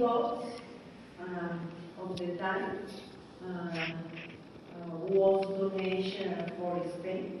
uh, of the time uh, uh, was donation for Spain.